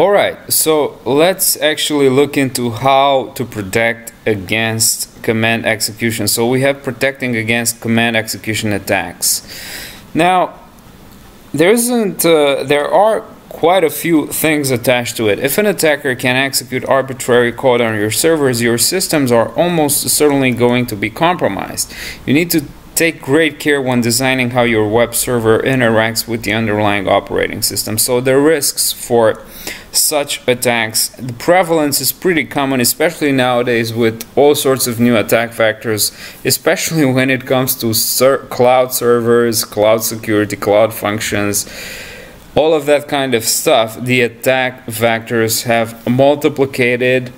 All right, so let's actually look into how to protect against command execution. So we have protecting against command execution attacks. Now, there isn't, uh, there are quite a few things attached to it. If an attacker can execute arbitrary code on your servers, your systems are almost certainly going to be compromised. You need to take great care when designing how your web server interacts with the underlying operating system. So the risks for such attacks, the prevalence is pretty common, especially nowadays with all sorts of new attack vectors, especially when it comes to ser cloud servers, cloud security, cloud functions all of that kind of stuff, the attack vectors have multiplicated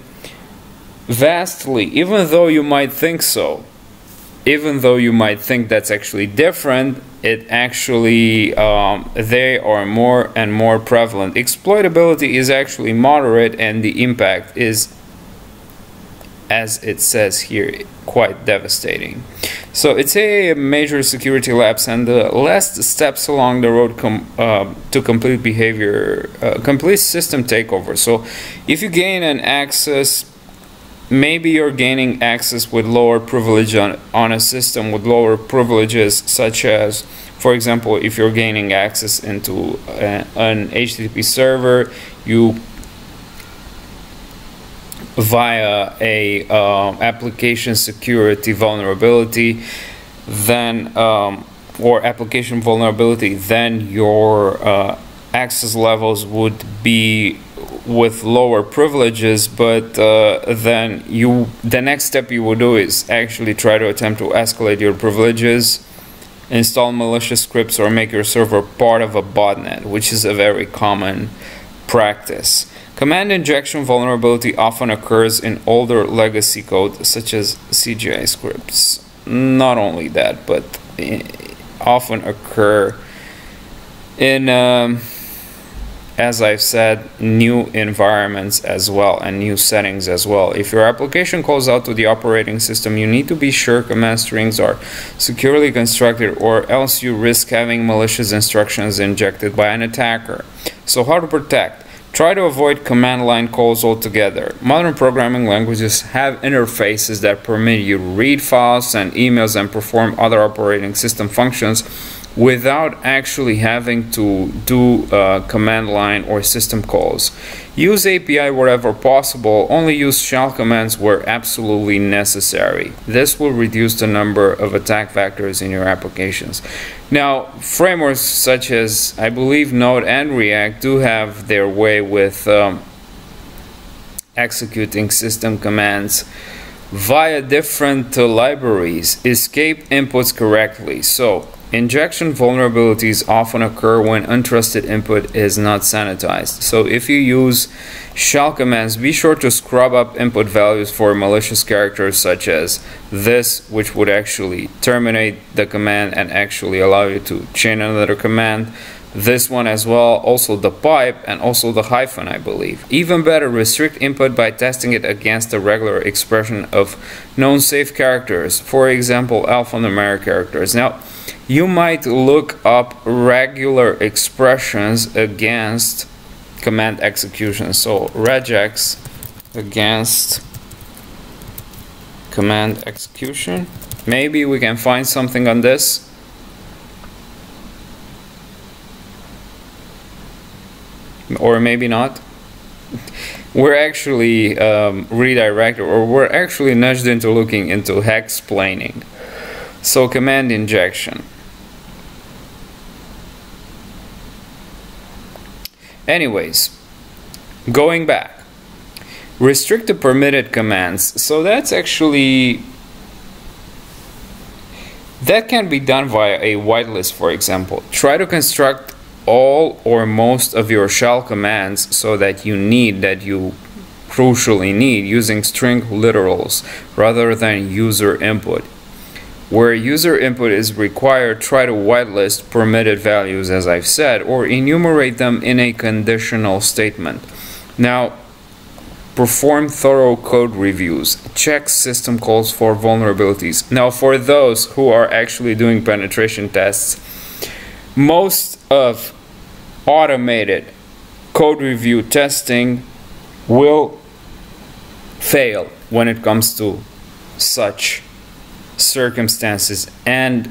vastly, even though you might think so. Even though you might think that's actually different, it actually, um, they are more and more prevalent. Exploitability is actually moderate, and the impact is, as it says here, quite devastating. So it's a major security lapse and the last steps along the road com uh, to complete behavior, uh, complete system takeover. So if you gain an access, maybe you're gaining access with lower privilege on, on a system with lower privileges, such as, for example, if you're gaining access into a, an HTTP server, you via a uh, application security vulnerability then um, or application vulnerability then your uh, access levels would be with lower privileges but uh, then you the next step you will do is actually try to attempt to escalate your privileges install malicious scripts or make your server part of a botnet which is a very common practice Command injection vulnerability often occurs in older legacy code such as CGI scripts. Not only that, but often occur in, um, as I've said, new environments as well and new settings as well. If your application calls out to the operating system, you need to be sure command strings are securely constructed or else you risk having malicious instructions injected by an attacker. So how to protect? Try to avoid command line calls altogether. Modern programming languages have interfaces that permit you read files and emails and perform other operating system functions without actually having to do uh, command line or system calls. Use API wherever possible, only use shell commands where absolutely necessary. This will reduce the number of attack vectors in your applications. Now, frameworks such as, I believe, Node and React do have their way with um, executing system commands via different uh, libraries escape inputs correctly. So Injection vulnerabilities often occur when untrusted input is not sanitized. So if you use shell commands, be sure to scrub up input values for malicious characters such as this, which would actually terminate the command and actually allow you to chain another command. This one as well, also the pipe and also the hyphen, I believe. Even better, restrict input by testing it against the regular expression of known safe characters, for example, alphanumeric characters. Now, you might look up regular expressions against command execution. So regex against command execution. Maybe we can find something on this. Or maybe not. We're actually um, redirected or we're actually nudged into looking into hex Hacksplaining. So command injection. Anyways, going back. Restrict the permitted commands. So that's actually that can be done via a whitelist, for example. Try to construct all or most of your shell commands so that you need that you crucially need using string literals rather than user input. Where user input is required, try to whitelist permitted values as I've said, or enumerate them in a conditional statement. Now, perform thorough code reviews, check system calls for vulnerabilities. Now, for those who are actually doing penetration tests, most of automated code review testing will fail when it comes to such circumstances. And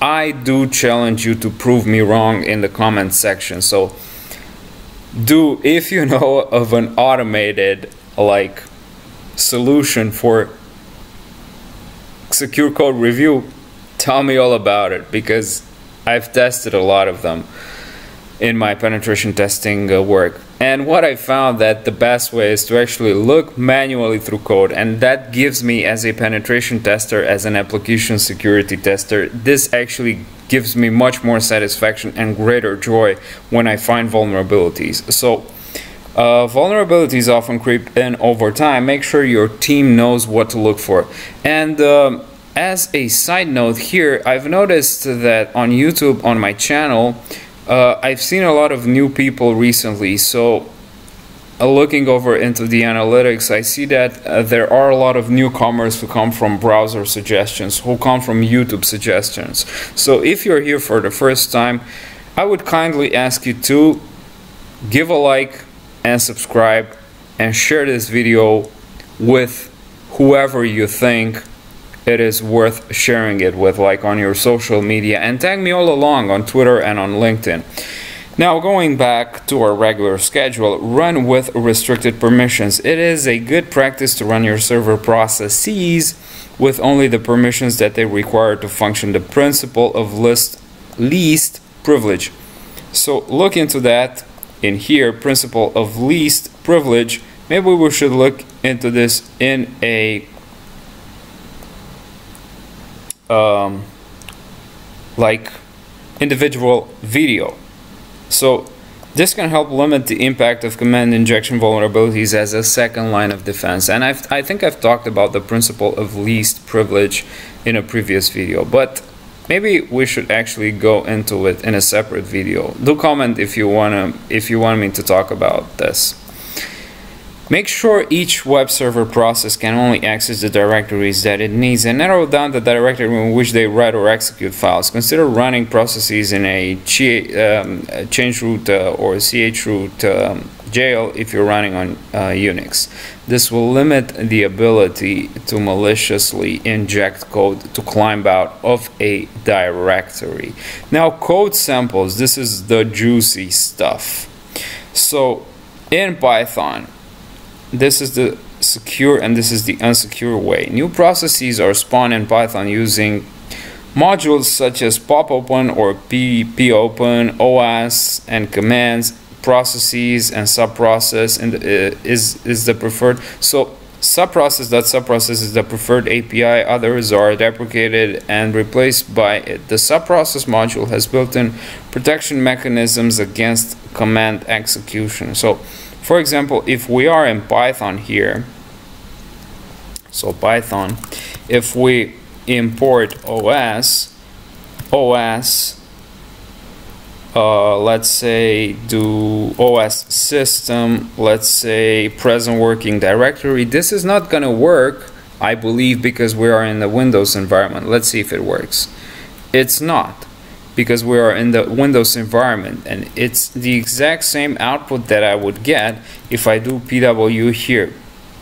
I do challenge you to prove me wrong in the comment section. So do if you know of an automated like solution for secure code review tell me all about it. Because I've tested a lot of them in my penetration testing uh, work. And what I found that the best way is to actually look manually through code and that gives me as a penetration tester as an application security tester this actually gives me much more satisfaction and greater joy when I find vulnerabilities. So uh, vulnerabilities often creep in over time. Make sure your team knows what to look for. And um, as a side note here, I've noticed that on YouTube, on my channel, uh, I've seen a lot of new people recently. So, uh, looking over into the analytics, I see that uh, there are a lot of newcomers who come from browser suggestions, who come from YouTube suggestions. So, if you're here for the first time, I would kindly ask you to give a like and subscribe and share this video with whoever you think it is worth sharing it with, like on your social media, and tag me all along on Twitter and on LinkedIn. Now, going back to our regular schedule, run with restricted permissions. It is a good practice to run your server processes with only the permissions that they require to function, the principle of list, least privilege. So, look into that in here, principle of least privilege. Maybe we should look into this in a um, like individual video. So this can help limit the impact of command injection vulnerabilities as a second line of defense. And I've, I think I've talked about the principle of least privilege in a previous video, but maybe we should actually go into it in a separate video. Do comment if you wanna if you want me to talk about this. Make sure each web server process can only access the directories that it needs and narrow down the directory in which they write or execute files. Consider running processes in a, um, change root uh, or chroot um, jail if you're running on uh, Unix. This will limit the ability to maliciously inject code to climb out of a directory. Now code samples, this is the juicy stuff. So in Python, this is the secure and this is the unsecure way. New processes are spawned in Python using modules such as popopen or popen, OS, and commands, processes, and subprocess and uh, is is the preferred. So subprocess that subprocess is the preferred API. Others are deprecated and replaced by it. The subprocess module has built-in protection mechanisms against command execution. So for example, if we are in Python here, so Python, if we import OS, OS, uh, let's say do OS system, let's say present working directory, this is not going to work, I believe, because we are in the Windows environment. Let's see if it works. It's not because we are in the Windows environment and it's the exact same output that I would get if I do pw here.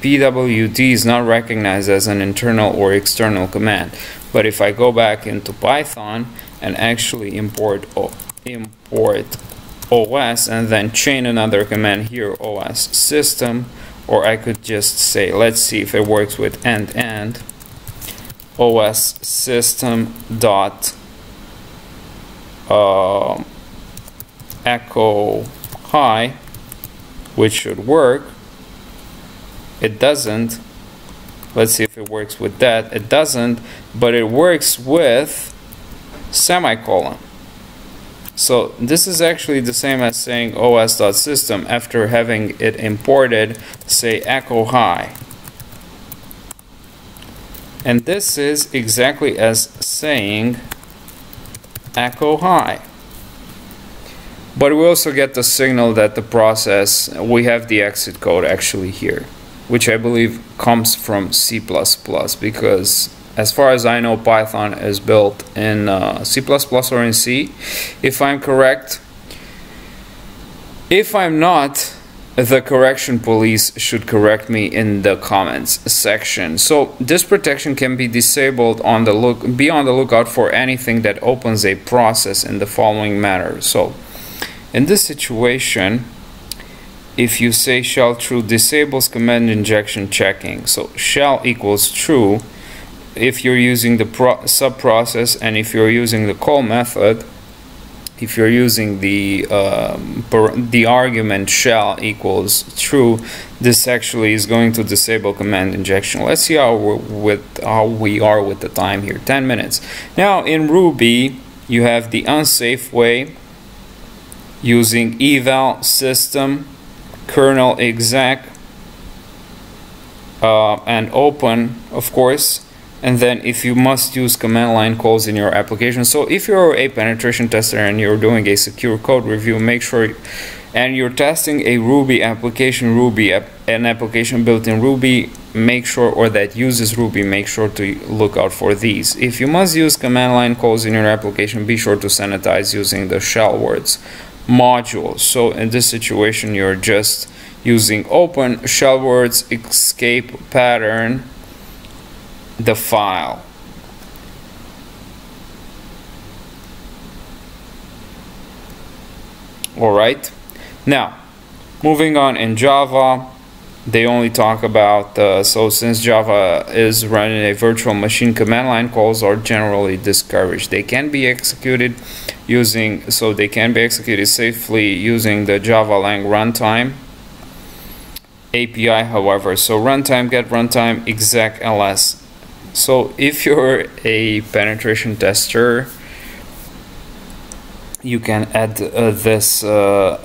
pwd is not recognized as an internal or external command but if I go back into Python and actually import import OS and then chain another command here OS system or I could just say let's see if it works with end end OS system dot uh, echo high, which should work. It doesn't. Let's see if it works with that. It doesn't but it works with semicolon. So this is actually the same as saying os.system after having it imported say echo high. and this is exactly as saying echo high. But we also get the signal that the process, we have the exit code actually here, which I believe comes from C++ because as far as I know Python is built in uh, C++ or in C. If I'm correct, If I'm not, the correction police should correct me in the comments section. So this protection can be disabled on the look be on the lookout for anything that opens a process in the following manner. So in this situation, if you say shell true disables command injection checking. So shell equals true if you're using the subprocess and if you're using the call method if you're using the um, the argument shell equals true, this actually is going to disable command injection. Let's see how with how we are with the time here. 10 minutes. Now in Ruby, you have the unsafe way using eval system kernel exec uh, and open, of course and then if you must use command line calls in your application. So if you're a penetration tester and you're doing a secure code review make sure and you're testing a ruby application ruby an application built in ruby make sure or that uses ruby make sure to look out for these. If you must use command line calls in your application be sure to sanitize using the Shellwords module. So in this situation you're just using open Shellwords escape pattern the file. Alright, now moving on in Java, they only talk about, uh, so since Java is running a virtual machine, command line calls are generally discouraged. They can be executed using, so they can be executed safely using the Java lang runtime API, however. So runtime get runtime exec ls so if you're a penetration tester, you can add uh, this uh,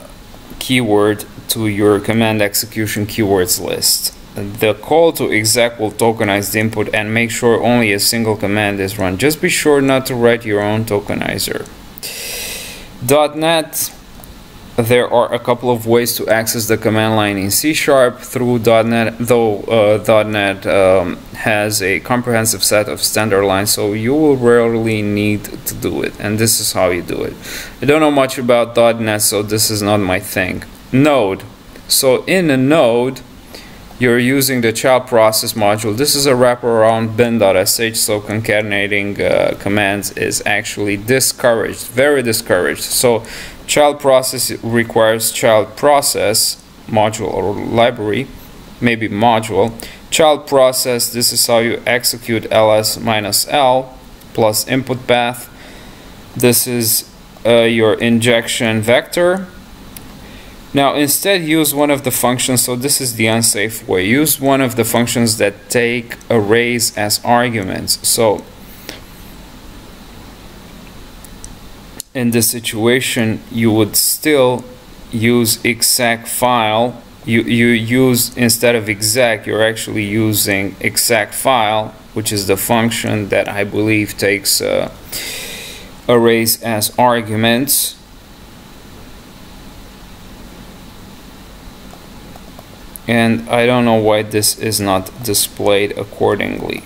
keyword to your command execution keywords list. The call to exec will tokenize the input and make sure only a single command is run. Just be sure not to write your own tokenizer. .NET there are a couple of ways to access the command line in C Sharp through .NET, though uh, .NET um, has a comprehensive set of standard lines, so you will rarely need to do it, and this is how you do it. I don't know much about .NET, so this is not my thing. Node. So in a node, you're using the child process module. This is a wrapper around bin.sh, so concatenating uh, commands is actually discouraged, very discouraged. So Child process requires child process module or library, maybe module. Child process, this is how you execute ls minus l plus input path. This is uh, your injection vector. Now instead use one of the functions, so this is the unsafe way. Use one of the functions that take arrays as arguments. So in this situation you would still use exec file. You, you use instead of exec you're actually using exec file which is the function that I believe takes uh, arrays as arguments. And I don't know why this is not displayed accordingly.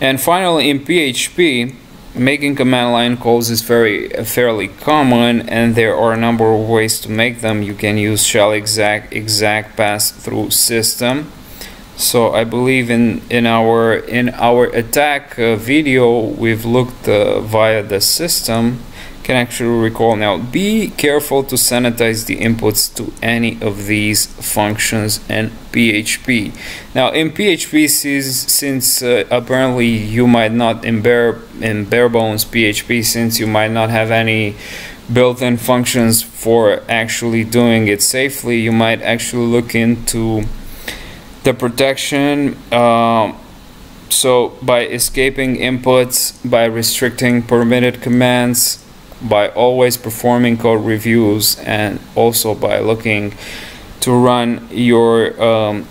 And finally in PHP making command line calls is very fairly common and there are a number of ways to make them. You can use shell exec exec passthru system. So I believe in in our in our attack uh, video we've looked uh, via the system can actually recall. Now be careful to sanitize the inputs to any of these functions in PHP now in PHP since uh, apparently you might not in bare in bare bones PHP since you might not have any built-in functions for actually doing it safely you might actually look into the protection uh, so by escaping inputs by restricting permitted commands by always performing code reviews and also by looking to run your um,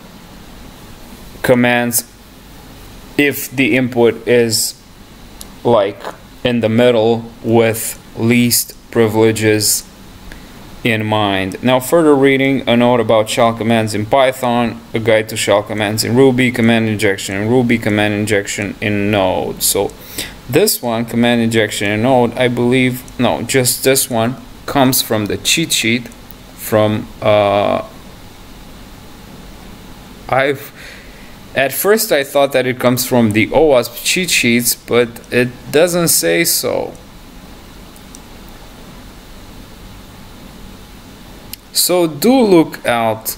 commands if the input is like in the middle with least privileges in mind. Now further reading a note about shell commands in Python, a guide to shell commands in Ruby, command injection in Ruby, command injection in Node. So this one, command injection in Node, I believe, no, just this one, comes from the cheat sheet from uh, I've at first I thought that it comes from the OWASP cheat sheets but it doesn't say so. So do look out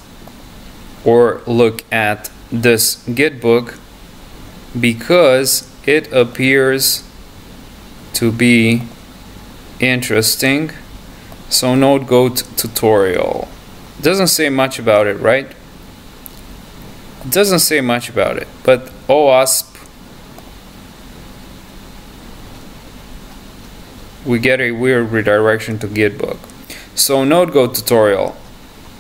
or look at this GitBook because it appears to be interesting. So NodeGoat tutorial. Doesn't say much about it right? Doesn't say much about it but OWASP we get a weird redirection to GitBook so NodeGoat tutorial.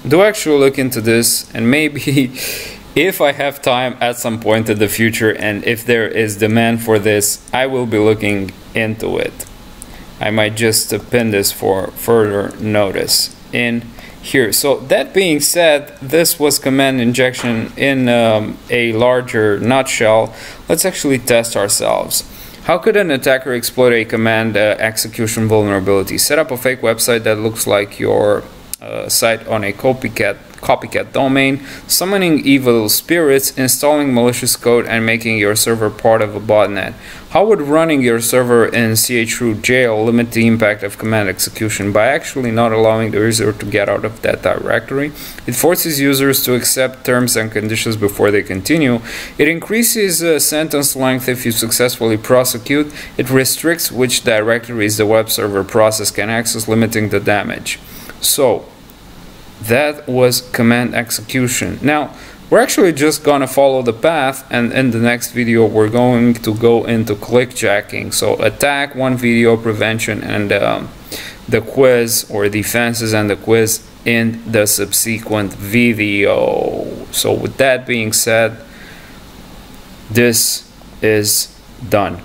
Do actually look into this and maybe if I have time at some point in the future and if there is demand for this, I will be looking into it. I might just pin this for further notice in here. So that being said, this was command injection in um, a larger nutshell. Let's actually test ourselves. How could an attacker exploit a command uh, execution vulnerability? Set up a fake website that looks like your uh, site on a copycat copycat domain, summoning evil spirits, installing malicious code, and making your server part of a botnet. How would running your server in chroot jail limit the impact of command execution? By actually not allowing the user to get out of that directory. It forces users to accept terms and conditions before they continue. It increases uh, sentence length if you successfully prosecute. It restricts which directories the web server process can access, limiting the damage. So, that was command execution. Now, we're actually just gonna follow the path and in the next video we're going to go into clickjacking. So attack, one video, prevention, and um, the quiz or defenses and the quiz in the subsequent video. So with that being said, this is done.